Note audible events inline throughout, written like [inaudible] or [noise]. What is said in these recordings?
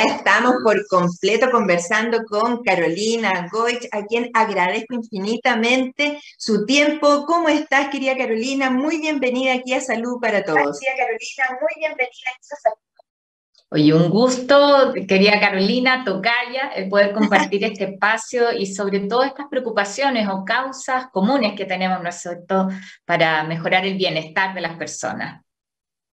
estamos por completo conversando con Carolina Goich, a quien agradezco infinitamente su tiempo. ¿Cómo estás, querida Carolina? Muy bienvenida aquí a Salud para Todos. Querida Carolina, muy bienvenida aquí a Salud. Oye, un gusto, querida Carolina, tocaya, el poder compartir este espacio y sobre todo estas preocupaciones o causas comunes que tenemos nosotros para mejorar el bienestar de las personas.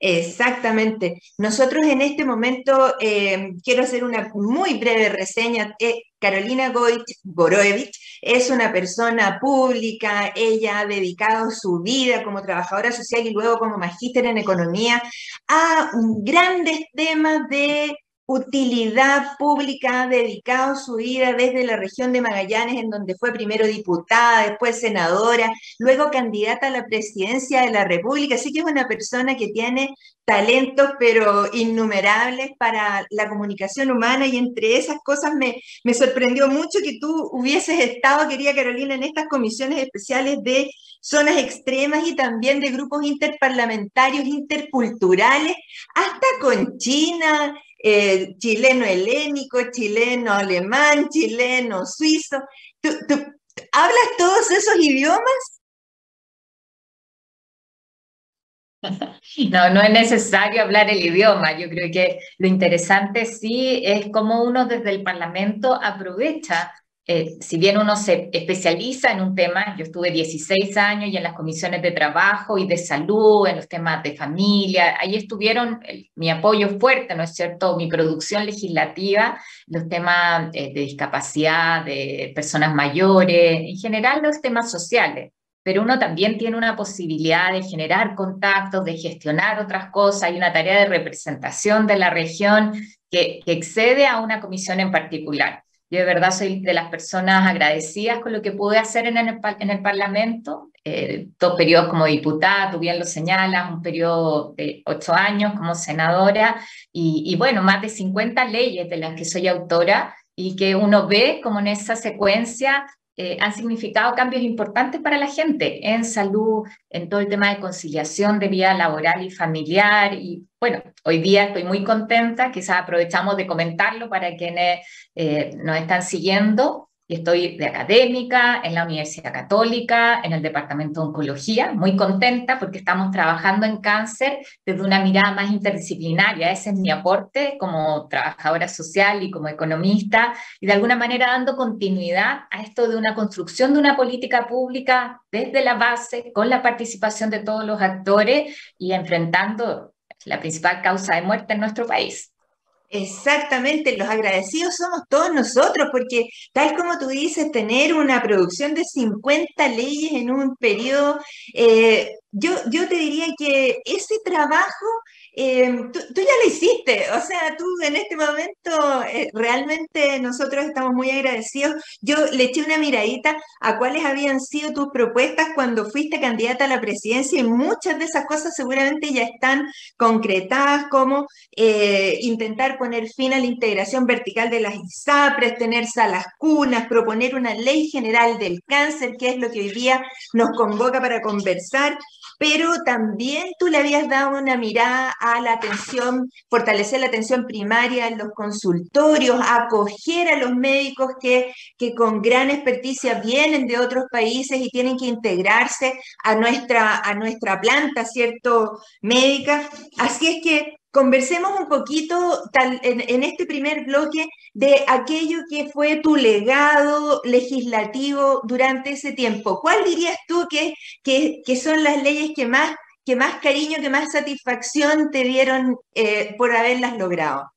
Exactamente. Nosotros en este momento eh, quiero hacer una muy breve reseña. Carolina Goich Goroevich es una persona pública, ella ha dedicado su vida como trabajadora social y luego como magíster en economía a grandes temas de utilidad pública, ha dedicado su vida desde la región de Magallanes, en donde fue primero diputada, después senadora, luego candidata a la presidencia de la República. Así que es una persona que tiene talentos, pero innumerables para la comunicación humana y entre esas cosas me, me sorprendió mucho que tú hubieses estado, querida Carolina, en estas comisiones especiales de zonas extremas y también de grupos interparlamentarios, interculturales, hasta con China, eh, chileno helénico, chileno alemán, chileno suizo. ¿Tú, hablas todos esos idiomas? [laughs] No, no es necesario hablar el idioma. Yo creo que lo interesante sí es cómo uno desde el Parlamento aprovecha eh, si bien uno se especializa en un tema, yo estuve 16 años y en las comisiones de trabajo y de salud, en los temas de familia, ahí estuvieron mi apoyo fuerte, ¿no es cierto?, mi producción legislativa, los temas eh, de discapacidad, de personas mayores, en general los temas sociales. Pero uno también tiene una posibilidad de generar contactos, de gestionar otras cosas, hay una tarea de representación de la región que, que excede a una comisión en particular. Yo de verdad soy de las personas agradecidas con lo que pude hacer en el, en el Parlamento. Eh, dos periodos como diputada, tú bien lo señalas, un periodo de ocho años como senadora y, y bueno, más de 50 leyes de las que soy autora y que uno ve como en esa secuencia eh, han significado cambios importantes para la gente en salud, en todo el tema de conciliación de vida laboral y familiar. Y bueno, hoy día estoy muy contenta, quizás aprovechamos de comentarlo para quienes eh, nos están siguiendo. Estoy de académica en la Universidad Católica, en el Departamento de Oncología, muy contenta porque estamos trabajando en cáncer desde una mirada más interdisciplinaria. Ese es mi aporte como trabajadora social y como economista, y de alguna manera dando continuidad a esto de una construcción de una política pública desde la base, con la participación de todos los actores y enfrentando la principal causa de muerte en nuestro país. Exactamente, los agradecidos somos todos nosotros, porque tal como tú dices, tener una producción de 50 leyes en un periodo, eh, yo, yo te diría que ese trabajo Em, tú, ya lo hiciste, o sea, tú en este momento eh, realmente nosotros estamos muy agradecidos. Yo le eché una miradita a cuáles habían sido tus propuestas cuando fuiste candidata a la presidencia y muchas de esas cosas seguramente ya están concretadas, como eh, intentar poner fin a la integración vertical de las ISAPRES, tener salas cunas, proponer una ley general del cáncer, que es lo que hoy día nos convoca para conversar pero también tú le habías dado una mirada a la atención, fortalecer la atención primaria en los consultorios, acoger a los médicos que, que con gran experticia vienen de otros países y tienen que integrarse a nuestra, a nuestra planta, ¿cierto? Médica. Así es que conversemos un poquito en, este primer bloque de aquello que fue tu legado legislativo durante ese tiempo. ¿Cuál dirías tú que, que, son las leyes que más, que más cariño, que más satisfacción te dieron eh, por haberlas logrado?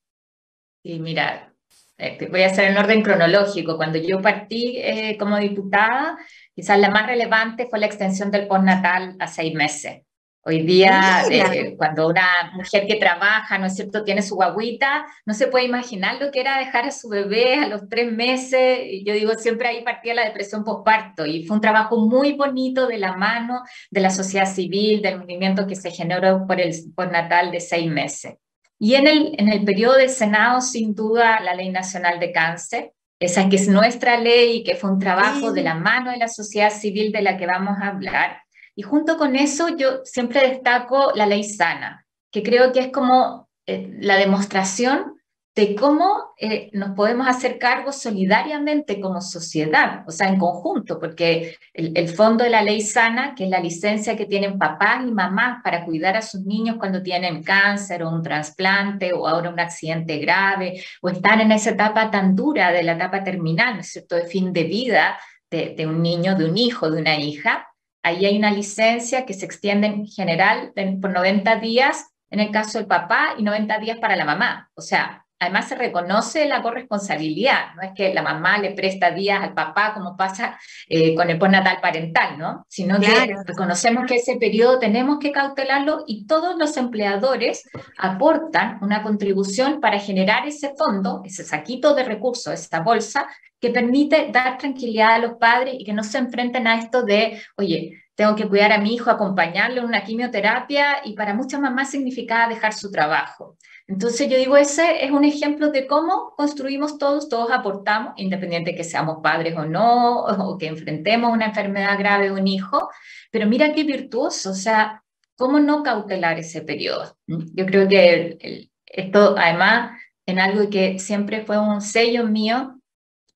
Sí, mira, eh, voy a hacer en orden cronológico. Cuando yo partí eh, como diputada, quizás la más relevante fue la extensión del postnatal a seis meses. Hoy día, eh, cuando una mujer que trabaja, ¿no es cierto?, tiene su guaguita, no se puede imaginar lo que era dejar a su bebé a los tres meses. Yo digo, siempre ahí partía la depresión postparto. Y fue un trabajo muy bonito de la mano de la sociedad civil, del movimiento que se generó por el postnatal de seis meses. Y en el, en el periodo del Senado, sin duda, la Ley Nacional de Cáncer, esa que es nuestra ley y que fue un trabajo de la mano de la sociedad civil de la que vamos a hablar y junto con eso yo siempre destaco la ley sana, que creo que es como eh, la demostración de cómo eh, nos podemos hacer cargo solidariamente como sociedad, o sea, en conjunto, porque el, fondo de la ley sana, que es la licencia que tienen papás y mamás para cuidar a sus niños cuando tienen cáncer o un trasplante o ahora un accidente grave o están en esa etapa tan dura de la etapa terminal, ¿no es cierto?, de fin de vida de, de un niño, de un hijo, de una hija. Ahí hay una licencia que se extiende en general por 90 días en el caso del papá y 90 días para la mamá. O sea, además se reconoce la corresponsabilidad, no es que la mamá le presta días al papá como pasa eh, con el postnatal parental, ¿no? Sino que reconocemos que ese periodo tenemos que cautelarlo y todos los empleadores aportan una contribución para generar ese fondo, ese saquito de recursos, esa bolsa que permite dar tranquilidad a los padres y que no se enfrenten a esto de, oye, tengo que cuidar a mi hijo, acompañarlo en una quimioterapia y para muchas mamás significaba dejar su trabajo. Entonces yo digo, ese es un ejemplo de cómo construimos todos, todos aportamos, independiente de que seamos padres o no, o que enfrentemos una enfermedad grave de un hijo, pero mira qué virtuoso, o sea, ¿cómo no cautelar ese periodo? Yo creo que esto además en algo que siempre fue un sello mío,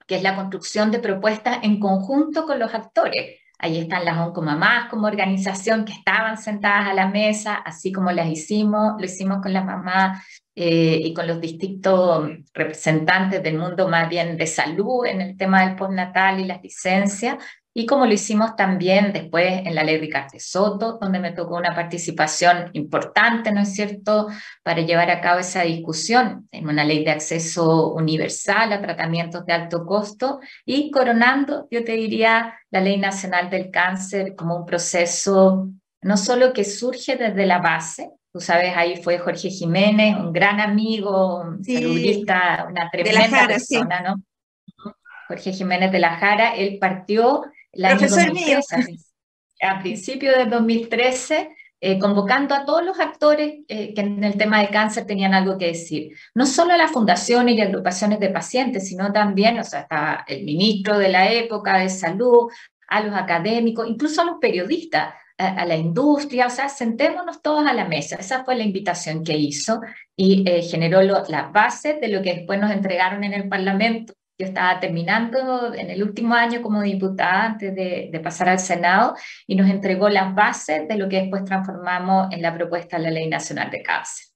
que es la construcción de propuestas en conjunto con los actores. Ahí están las oncomamás como organización que estaban sentadas a la mesa, así como las hicimos, lo hicimos con las mamás eh, y con los distintos representantes del mundo más bien de salud en el tema del postnatal y las licencias, y como lo hicimos también después en la ley Ricardo Soto, donde me tocó una participación importante, ¿no es cierto?, para llevar a cabo esa discusión en una ley de acceso universal a tratamientos de alto costo y coronando, yo te diría, la ley nacional del cáncer como un proceso no solo que surge desde la base, tú sabes, ahí fue Jorge Jiménez, un gran amigo, un saludista, una tremenda persona, ¿no? Jorge Jiménez de la Jara, él partió la Profesor mío. A principios del 2013, eh, convocando a todos los actores eh, que en el tema de cáncer tenían algo que decir. No solo a las fundaciones y agrupaciones de pacientes, sino también, o sea, hasta el ministro de la época de salud, a los académicos, incluso a los periodistas, a, la industria, o sea, sentémonos todos a la mesa. Esa fue la invitación que hizo y eh, generó las bases de lo que después nos entregaron en el Parlamento yo estaba terminando en el último año como diputada antes de, pasar al Senado y nos entregó las bases de lo que después transformamos en la propuesta de la Ley Nacional de Cáncer.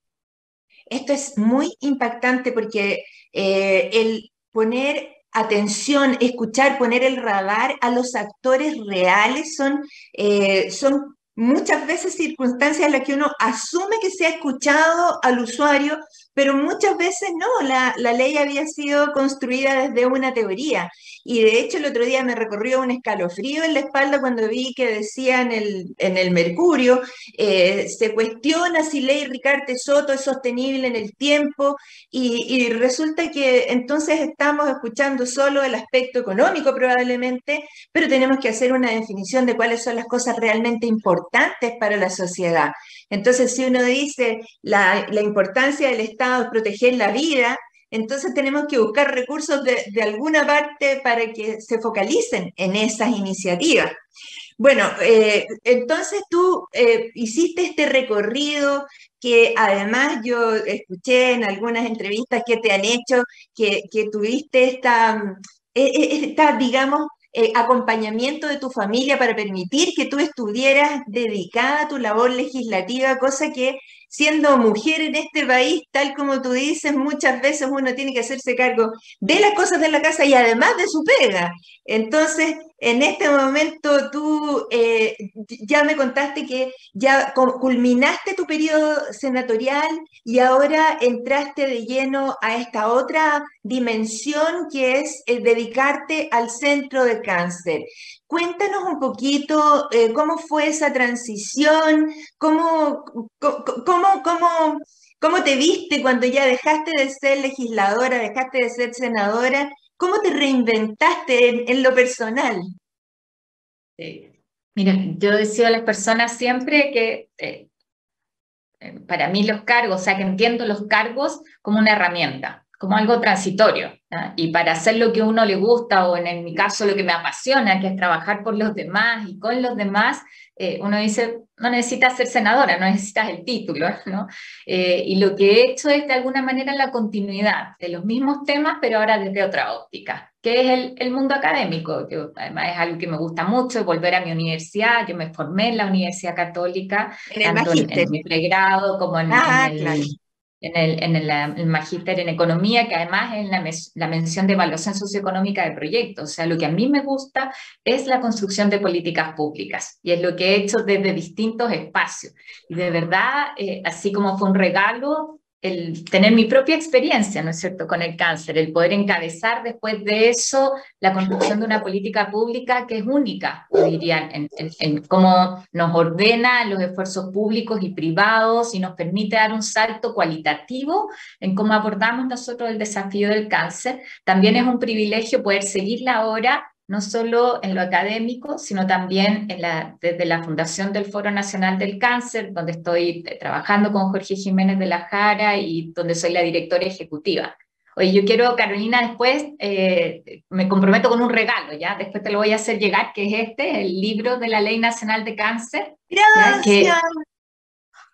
Esto es muy impactante porque eh, el poner atención, escuchar, poner el radar a los actores reales son, eh, son muchas veces circunstancias en las que uno asume que se ha escuchado al usuario, pero muchas veces no, la, ley había sido construida desde una teoría. Y de hecho el otro día me recorrió un escalofrío en la espalda cuando vi que decía en el, en el Mercurio, eh, se cuestiona si ley Ricarte Soto es sostenible en el tiempo y resulta que entonces estamos escuchando solo el aspecto económico probablemente, pero tenemos que hacer una definición de cuáles son las cosas realmente importantes para la sociedad. Entonces, si uno dice la, importancia del Estado es proteger la vida, entonces tenemos que buscar recursos de, alguna parte para que se focalicen en esas iniciativas. Bueno, eh, entonces tú eh, hiciste este recorrido que además yo escuché en algunas entrevistas que te han hecho, que, tuviste esta, eh, esta digamos, acompañamiento de tu familia para permitir que tú estuvieras dedicada a tu labor legislativa, cosa que siendo mujer en este país, tal como tú dices, muchas veces uno tiene que hacerse cargo de las cosas de la casa y además de su pega. Entonces, en este momento tú eh, ya me contaste que ya culminaste tu periodo senatorial y ahora entraste de lleno a esta otra dimensión que es eh, dedicarte al centro de cáncer. Cuéntanos un poquito eh, cómo fue esa transición, cómo, cómo, cómo, cómo te viste cuando ya dejaste de ser legisladora, dejaste de ser senadora, cómo te reinventaste en, lo personal. Mira, yo decía a las personas siempre que eh, eh, para mí los cargos, o sea, que entiendo los cargos como una herramienta como algo transitorio. Y para hacer lo que a uno le gusta, o en, mi caso lo que me apasiona, que es trabajar por los demás y con los demás, eh, uno dice, no necesitas ser senadora, no necesitas el título, ¿no? Eh, y lo que he hecho es de alguna manera la continuidad de los mismos temas, pero ahora desde otra óptica, que es el, el mundo académico, que además es algo que me gusta mucho, volver a mi universidad, yo me formé en la Universidad Católica, tanto en, mi pregrado como en, ah, el, en el, en magíster en economía, que además es la, la, mención de evaluación socioeconómica de proyectos. O sea, lo que a mí me gusta es la construcción de políticas públicas y es lo que he hecho desde distintos espacios. Y de verdad, eh, así como fue un regalo el tener mi propia experiencia, ¿no es cierto?, con el cáncer, el poder encabezar después de eso la construcción de una política pública que es única, diría, en, cómo nos ordena los esfuerzos públicos y privados y nos permite dar un salto cualitativo en cómo abordamos nosotros el desafío del cáncer. También es un privilegio poder seguirla ahora no solo en lo académico, sino también en la, desde la Fundación del Foro Nacional del Cáncer, donde estoy eh, trabajando con Jorge Jiménez de la Jara y donde soy la directora ejecutiva. Oye, yo quiero, Carolina, después eh, me comprometo con un regalo, ¿ya? Después te lo voy a hacer llegar, que es este, el libro de la Ley Nacional de Cáncer. Gracias.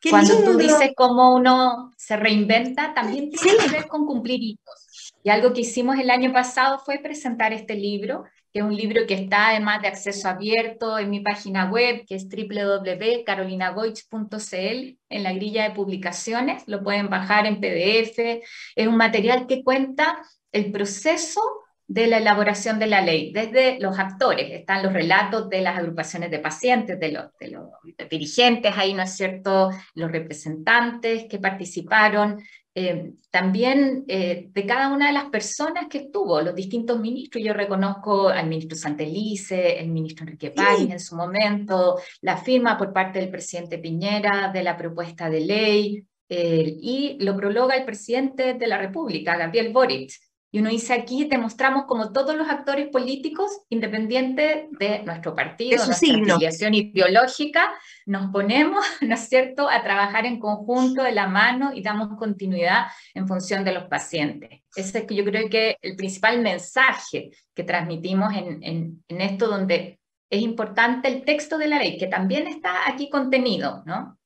cuando tú dices cómo uno se reinventa, también tiene que ver con cumplir hitos. Y algo que hicimos el año pasado fue presentar este libro que es un libro que está además de acceso abierto en mi página web, que es www.carolinagoich.cl, en la grilla de publicaciones, lo pueden bajar en PDF, es un material que cuenta el proceso de la elaboración de la ley, desde los actores, están los relatos de las agrupaciones de pacientes, de los, de los dirigentes, ahí, ¿no es cierto?, los representantes que participaron, eh, también eh, de cada una de las personas que estuvo, los distintos ministros. Yo reconozco al ministro Santelice, el ministro Enrique Páez en su momento, la firma por parte del presidente Piñera de la propuesta de ley, eh, y lo prologa el presidente de la República, Gabriel Boric. Y uno dice aquí, demostramos como todos los actores políticos, independientes de nuestro partido, de nuestra afiliación ideológica, nos ponemos, [laughs] ¿no es cierto?, a trabajar en conjunto, de la mano y damos continuidad en función de los pacientes. Ese es que yo creo que el principal mensaje que transmitimos en, en, en esto donde es importante el texto de la ley, que también está aquí contenido, ¿no?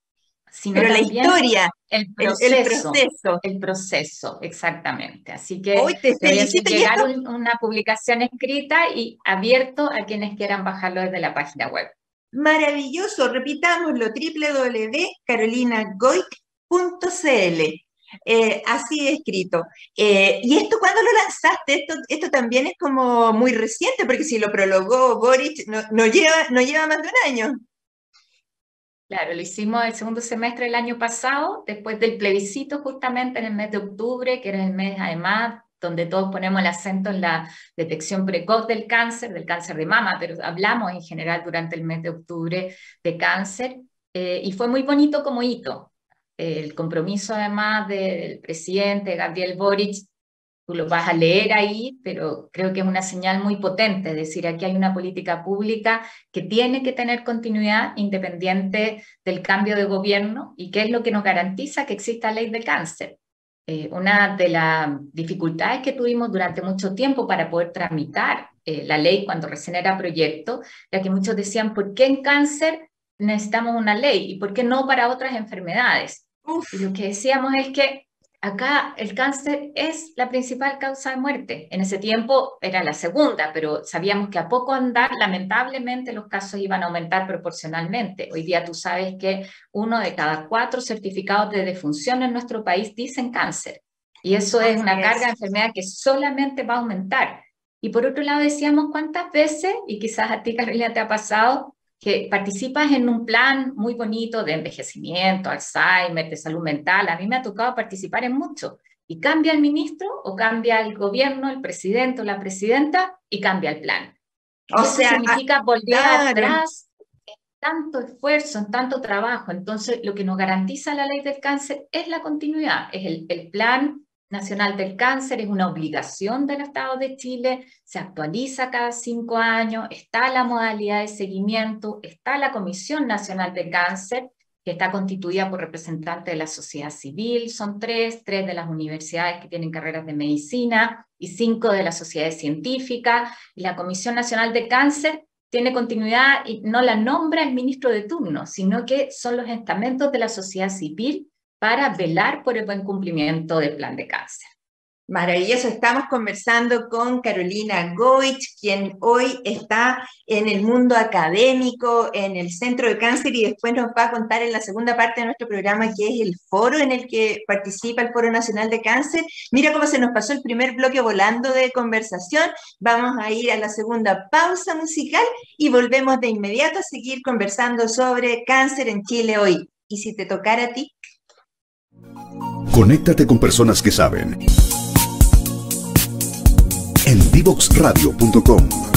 Pero la historia, el proceso, el proceso, exactamente. Así que hoy te felicito llegar una publicación escrita y abierto a quienes quieran bajarlo desde la página web. Maravilloso, repitámoslo, www.carolinagoic.cl. Eh, así escrito. Eh, ¿Y esto cuándo lo lanzaste? Esto, esto también es como muy reciente, porque si lo prologó Boric, no, no, lleva, no lleva más de un año. Claro, lo hicimos el segundo semestre del año pasado, después del plebiscito justamente en el mes de octubre, que era el mes además donde todos ponemos el acento en la detección precoz del cáncer, del cáncer de mama, pero hablamos en general durante el mes de octubre de cáncer, eh, y fue muy bonito como hito. El compromiso además del presidente Gabriel Boric tú lo vas a leer ahí, pero creo que es una señal muy potente, es decir, aquí hay una política pública que tiene que tener continuidad independiente del cambio de gobierno y que es lo que nos garantiza que exista ley de cáncer. Eh, una de las dificultades que tuvimos durante mucho tiempo para poder tramitar eh, la ley cuando recién era proyecto, ya que muchos decían, ¿por qué en cáncer necesitamos una ley y por qué no para otras enfermedades? Y lo que decíamos es que acá el cáncer es la principal causa de muerte. En ese tiempo era la segunda, pero sabíamos que a poco andar, lamentablemente, los casos iban a aumentar proporcionalmente. Hoy día tú sabes que uno de cada cuatro certificados de defunción en nuestro país dicen cáncer. Y eso es una carga de enfermedad que solamente va a aumentar. Y por otro lado decíamos cuántas veces, y quizás a ti Carolina te ha pasado, que participas en un plan muy bonito de envejecimiento, Alzheimer, de salud mental. A mí me ha tocado participar en mucho. Y cambia el ministro o cambia el gobierno, el presidente o la presidenta y cambia el plan. O sea, significa volver atrás en tanto esfuerzo, en tanto trabajo. Entonces, lo que nos garantiza la ley del cáncer es la continuidad, es el, el plan Nacional del Cáncer, es una obligación del Estado de Chile, se actualiza cada cinco años, está la modalidad de seguimiento, está la Comisión Nacional del Cáncer que está constituida por representantes de la sociedad civil, son tres, tres de las universidades que tienen carreras de medicina y cinco de las sociedades científicas. Y la Comisión Nacional de Cáncer tiene continuidad y no la nombra el ministro de turno, sino que son los estamentos de la sociedad civil para velar por el buen cumplimiento del plan de cáncer. Maravilloso, estamos conversando con Carolina Goich, quien hoy está en el mundo académico, en el Centro de Cáncer y después nos va a contar en la segunda parte de nuestro programa, que es el foro en el que participa el Foro Nacional de Cáncer. Mira cómo se nos pasó el primer bloque volando de conversación. Vamos a ir a la segunda pausa musical y volvemos de inmediato a seguir conversando sobre cáncer en Chile hoy. ¿Y si te tocara a ti? Conéctate con personas que saben en divoxradio.com.